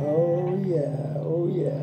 Oh, yeah. Oh, yeah.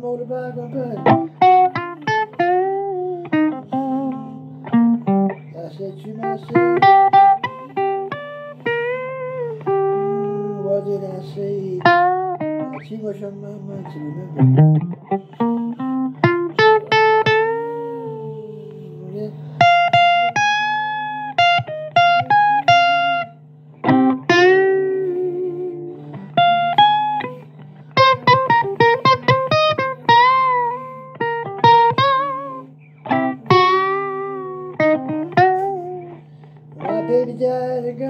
the motorbike, my buddy. I said to myself, mm, what did I say? Too much on my mind to remember. Edgar.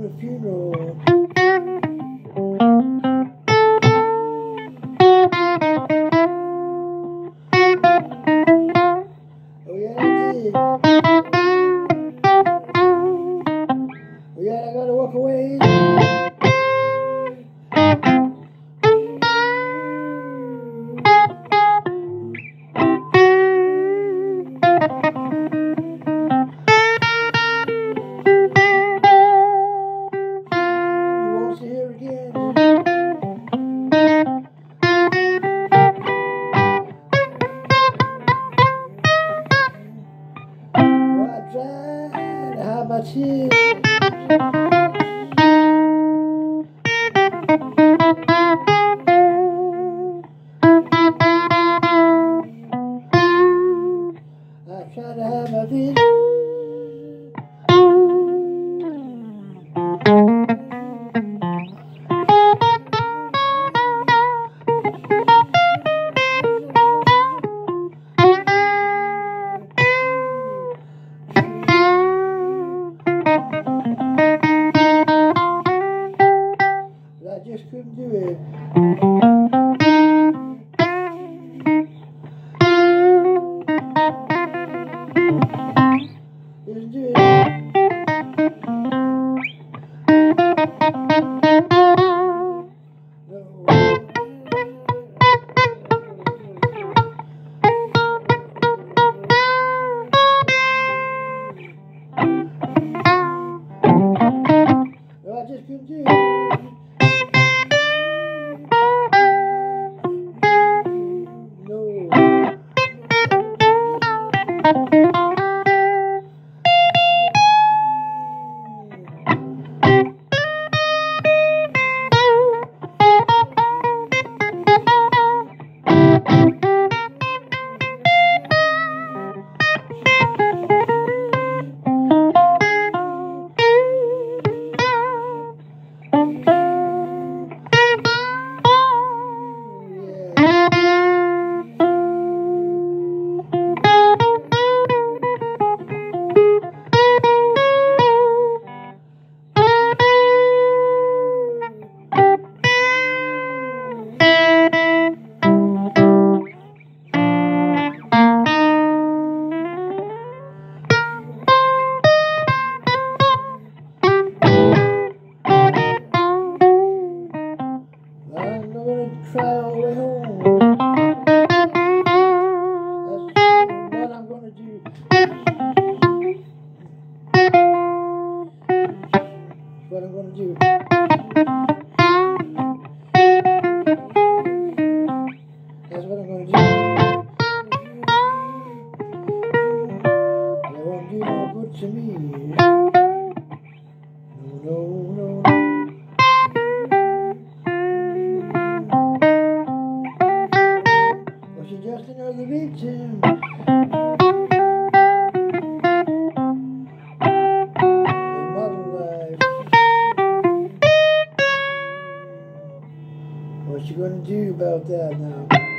the funeral. What I'm gonna do. That's what I'm gonna do. It won't do no good to me. No, no, no. What you gonna do about that now?